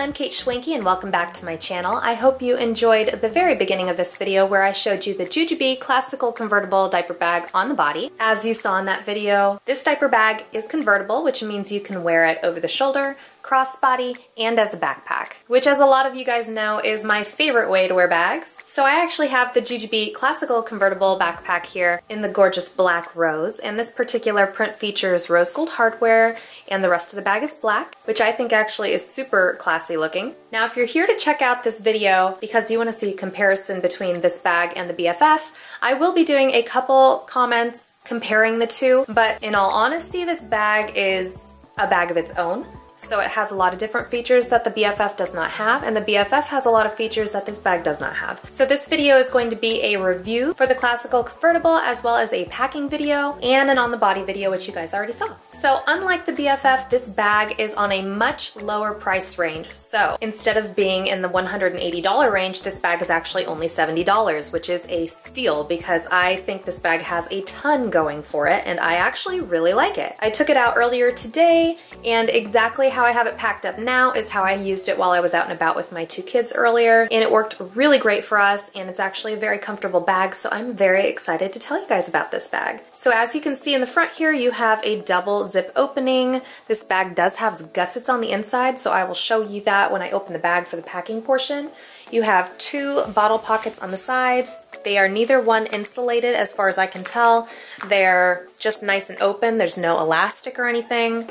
everyone, I'm Kate Schwanke and welcome back to my channel. I hope you enjoyed the very beginning of this video where I showed you the Jujube classical convertible diaper bag on the body. As you saw in that video, this diaper bag is convertible, which means you can wear it over the shoulder, crossbody, and as a backpack, which as a lot of you guys know is my favorite way to wear bags. So I actually have the Jujube Classical Convertible Backpack here in the gorgeous black rose, and this particular print features rose gold hardware, and the rest of the bag is black, which I think actually is super classy looking. Now if you're here to check out this video because you want to see a comparison between this bag and the BFF, I will be doing a couple comments comparing the two, but in all honesty, this bag is a bag of its own. So it has a lot of different features that the BFF does not have, and the BFF has a lot of features that this bag does not have. So this video is going to be a review for the classical convertible, as well as a packing video and an on the body video, which you guys already saw. So unlike the BFF, this bag is on a much lower price range. So instead of being in the $180 range, this bag is actually only $70, which is a steal because I think this bag has a ton going for it, and I actually really like it. I took it out earlier today, and exactly how I have it packed up now is how I used it while I was out and about with my two kids earlier, and it worked really great for us, and it's actually a very comfortable bag, so I'm very excited to tell you guys about this bag. So as you can see in the front here, you have a double zip opening. This bag does have gussets on the inside, so I will show you that when I open the bag for the packing portion. You have two bottle pockets on the sides. They are neither one insulated as far as I can tell. They're just nice and open. There's no elastic or anything.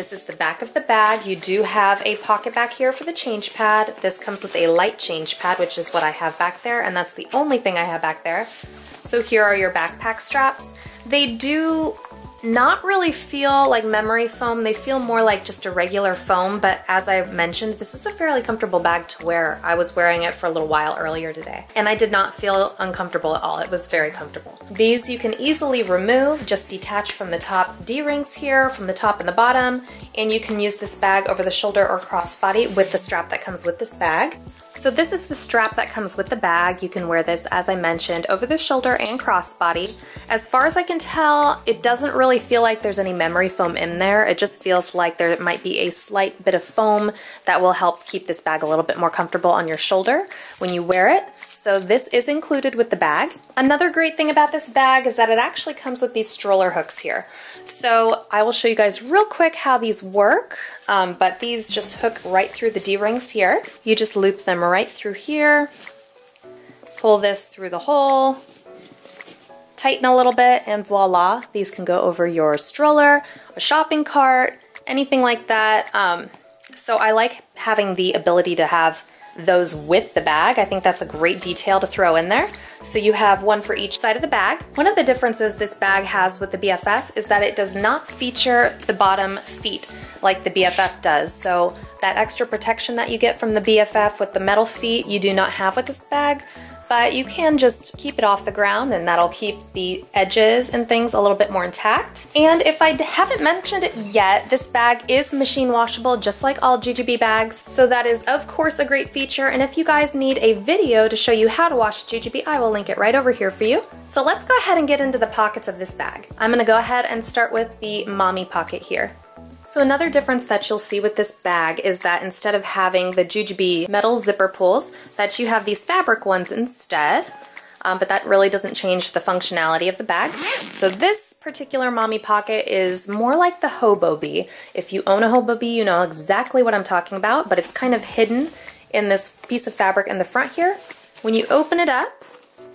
This is the back of the bag. You do have a pocket back here for the change pad. This comes with a light change pad, which is what I have back there, and that's the only thing I have back there. So here are your backpack straps. They do not really feel like memory foam. They feel more like just a regular foam, but as I mentioned, this is a fairly comfortable bag to wear. I was wearing it for a little while earlier today, and I did not feel uncomfortable at all. It was very comfortable. These you can easily remove, just detach from the top D-rings here, from the top and the bottom, and you can use this bag over the shoulder or crossbody with the strap that comes with this bag. So this is the strap that comes with the bag. You can wear this, as I mentioned, over the shoulder and crossbody. As far as I can tell, it doesn't really feel like there's any memory foam in there. It just feels like there might be a slight bit of foam that will help keep this bag a little bit more comfortable on your shoulder when you wear it. So this is included with the bag. Another great thing about this bag is that it actually comes with these stroller hooks here. So I will show you guys real quick how these work, um, but these just hook right through the D-rings here. You just loop them right through here, pull this through the hole, tighten a little bit, and voila, these can go over your stroller, a shopping cart, anything like that. Um, so I like having the ability to have those with the bag. I think that's a great detail to throw in there. So you have one for each side of the bag. One of the differences this bag has with the BFF is that it does not feature the bottom feet like the BFF does. So that extra protection that you get from the BFF with the metal feet, you do not have with this bag but you can just keep it off the ground and that'll keep the edges and things a little bit more intact. And if I haven't mentioned it yet, this bag is machine washable just like all Jujube bags. So that is of course a great feature. And if you guys need a video to show you how to wash Jujube, I will link it right over here for you. So let's go ahead and get into the pockets of this bag. I'm gonna go ahead and start with the mommy pocket here. So another difference that you'll see with this bag is that instead of having the Jujube metal zipper pulls, that you have these fabric ones instead. Um, but that really doesn't change the functionality of the bag. So this particular mommy pocket is more like the Hobo-Be. If you own a Hobo-Be, you know exactly what I'm talking about, but it's kind of hidden in this piece of fabric in the front here. When you open it up,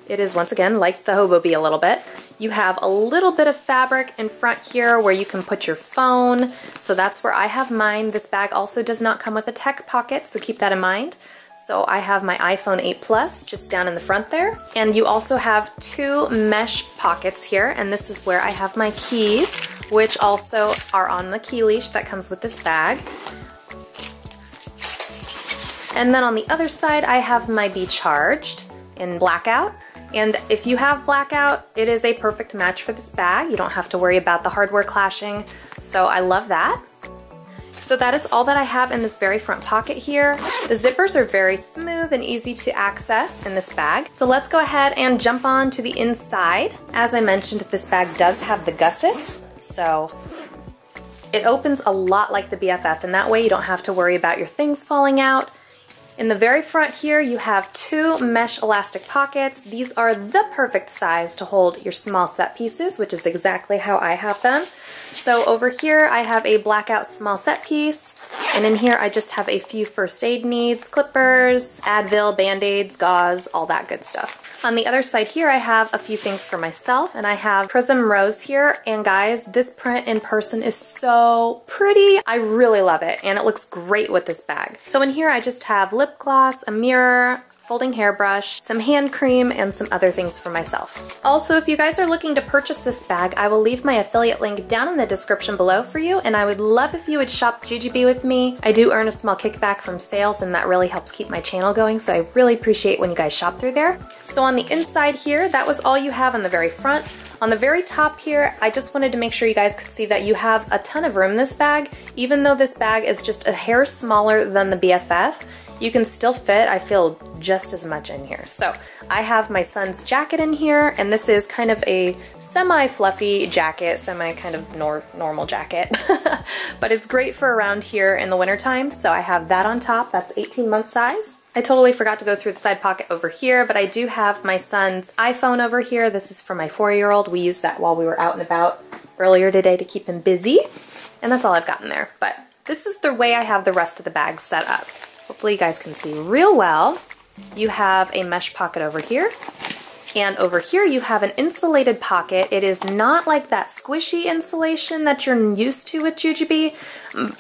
it is once again like the Hobo-Be a little bit. You have a little bit of fabric in front here where you can put your phone. So that's where I have mine. This bag also does not come with a tech pocket, so keep that in mind. So I have my iPhone 8 Plus just down in the front there. And you also have two mesh pockets here, and this is where I have my keys, which also are on the key leash that comes with this bag. And then on the other side, I have my Be Charged in blackout. And if you have blackout, it is a perfect match for this bag. You don't have to worry about the hardware clashing. So I love that. So that is all that I have in this very front pocket here. The zippers are very smooth and easy to access in this bag. So let's go ahead and jump on to the inside. As I mentioned, this bag does have the gussets. So It opens a lot like the BFF and that way you don't have to worry about your things falling out. In the very front here, you have two mesh elastic pockets. These are the perfect size to hold your small set pieces, which is exactly how I have them. So over here, I have a blackout small set piece. And in here, I just have a few first aid needs, clippers, Advil, Band-Aids, gauze, all that good stuff. On the other side here, I have a few things for myself, and I have Prism Rose here. And guys, this print in person is so pretty. I really love it, and it looks great with this bag. So in here, I just have lip gloss, a mirror, folding hairbrush, some hand cream, and some other things for myself. Also, if you guys are looking to purchase this bag, I will leave my affiliate link down in the description below for you, and I would love if you would shop Jujube with me. I do earn a small kickback from sales, and that really helps keep my channel going, so I really appreciate when you guys shop through there. So on the inside here, that was all you have on the very front. On the very top here, I just wanted to make sure you guys could see that you have a ton of room in this bag. Even though this bag is just a hair smaller than the BFF, you can still fit, I feel, just as much in here. So I have my son's jacket in here, and this is kind of a semi-fluffy jacket, semi kind of nor normal jacket. but it's great for around here in the wintertime, so I have that on top. That's 18 month size. I totally forgot to go through the side pocket over here, but I do have my son's iPhone over here. This is for my four-year-old. We used that while we were out and about earlier today to keep him busy. And that's all I've got in there. But this is the way I have the rest of the bag set up. Hopefully you guys can see real well. You have a mesh pocket over here. And over here you have an insulated pocket. It is not like that squishy insulation that you're used to with Jujube.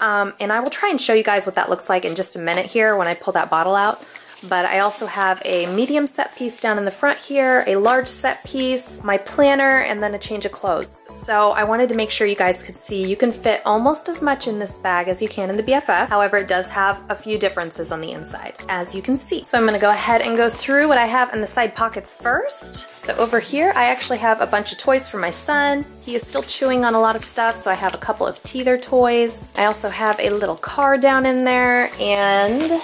Um, and I will try and show you guys what that looks like in just a minute here when I pull that bottle out but I also have a medium set piece down in the front here, a large set piece, my planner, and then a change of clothes. So I wanted to make sure you guys could see you can fit almost as much in this bag as you can in the BFF. However, it does have a few differences on the inside, as you can see. So I'm gonna go ahead and go through what I have in the side pockets first. So over here, I actually have a bunch of toys for my son. He is still chewing on a lot of stuff, so I have a couple of teether toys. I also have a little car down in there, and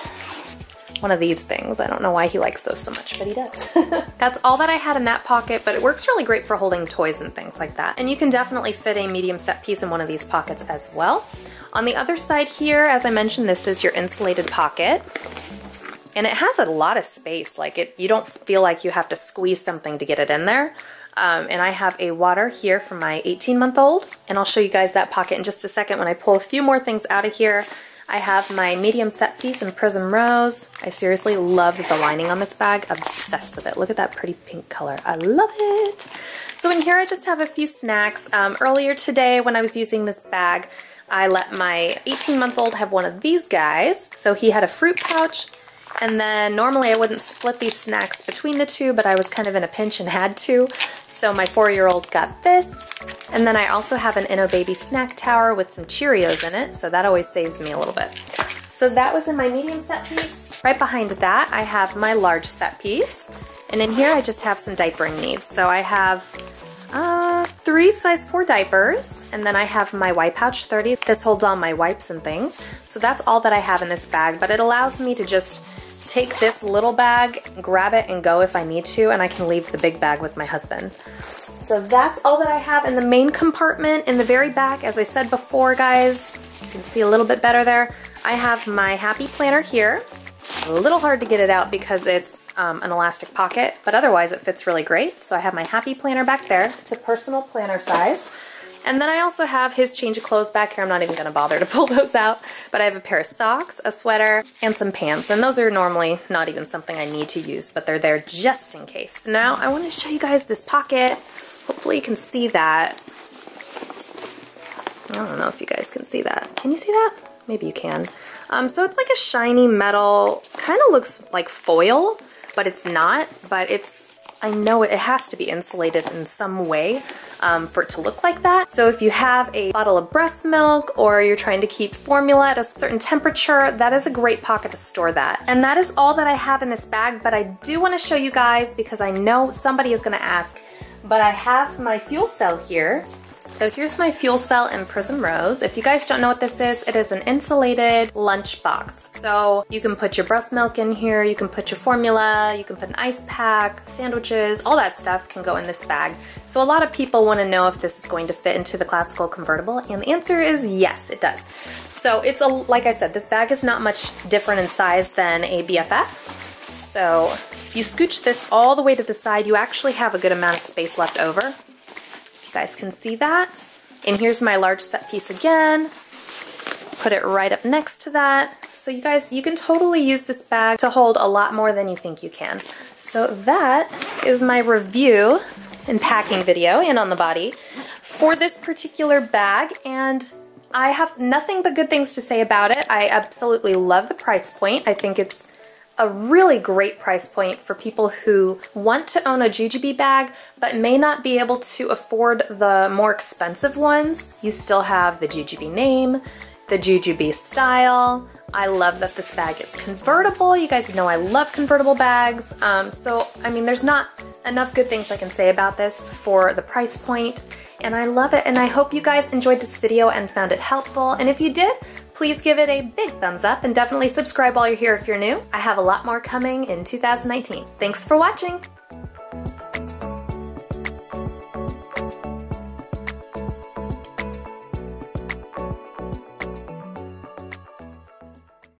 one of these things. I don't know why he likes those so much, but he does. That's all that I had in that pocket, but it works really great for holding toys and things like that. And you can definitely fit a medium set piece in one of these pockets as well. On the other side here, as I mentioned, this is your insulated pocket. And it has a lot of space. Like it, you don't feel like you have to squeeze something to get it in there. Um, and I have a water here for my 18 month old. And I'll show you guys that pocket in just a second when I pull a few more things out of here I have my medium set piece in Prism Rose. I seriously love the lining on this bag. Obsessed with it. Look at that pretty pink color. I love it. So in here I just have a few snacks. Um, earlier today when I was using this bag, I let my 18 month old have one of these guys. So he had a fruit pouch and then normally I wouldn't split these snacks between the two, but I was kind of in a pinch and had to. So my four-year-old got this. And then I also have an Innobaby snack tower with some Cheerios in it, so that always saves me a little bit. So that was in my medium set piece. Right behind that, I have my large set piece. And in here, I just have some diapering needs. So I have uh, three size 4 diapers, and then I have my Wipouch 30. This holds all my wipes and things. So that's all that I have in this bag, but it allows me to just take this little bag, grab it and go if I need to, and I can leave the big bag with my husband. So that's all that I have in the main compartment. In the very back, as I said before, guys, you can see a little bit better there. I have my Happy Planner here. A little hard to get it out because it's um, an elastic pocket, but otherwise it fits really great. So I have my Happy Planner back there. It's a personal planner size. And then I also have his change of clothes back here. I'm not even gonna bother to pull those out, but I have a pair of socks, a sweater, and some pants. And those are normally not even something I need to use, but they're there just in case. Now I wanna show you guys this pocket. Hopefully you can see that. I don't know if you guys can see that. Can you see that? Maybe you can. Um, so it's like a shiny metal, kind of looks like foil, but it's not, but it's I know it, has to be insulated in some way um, for it to look like that. So if you have a bottle of breast milk or you're trying to keep formula at a certain temperature, that is a great pocket to store that. And that is all that I have in this bag, but I do wanna show you guys because I know somebody is gonna ask, but I have my fuel cell here So here's my fuel cell and Prism Rose. If you guys don't know what this is, it is an insulated lunch box. So you can put your breast milk in here, you can put your formula, you can put an ice pack, sandwiches, all that stuff can go in this bag. So a lot of people wanna know if this is going to fit into the classical convertible, and the answer is yes, it does. So it's a, like I said, this bag is not much different in size than a BFF. So if you scooch this all the way to the side, you actually have a good amount of space left over. You guys can see that. And here's my large set piece again. Put it right up next to that. So you guys, you can totally use this bag to hold a lot more than you think you can. So that is my review and packing video and on the body for this particular bag. And I have nothing but good things to say about it. I absolutely love the price point. I think it's a really great price point for people who want to own a Jujube bag but may not be able to afford the more expensive ones. You still have the Jujube name, the Jujube style. I love that this bag is convertible. You guys know I love convertible bags. Um, so, I mean, there's not enough good things I can say about this for the price point and I love it and I hope you guys enjoyed this video and found it helpful. And if you did, please give it a big thumbs up and definitely subscribe while you're here if you're new. I have a lot more coming in 2019. Thanks for watching!